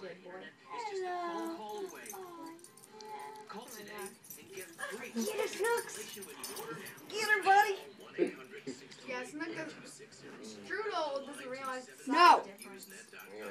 did, boy. Hello. Call today and get free Get her, Snooks. Get her, buddy. Yeah, Snooks. Strudle doesn't realize the size No. difference. Yeah.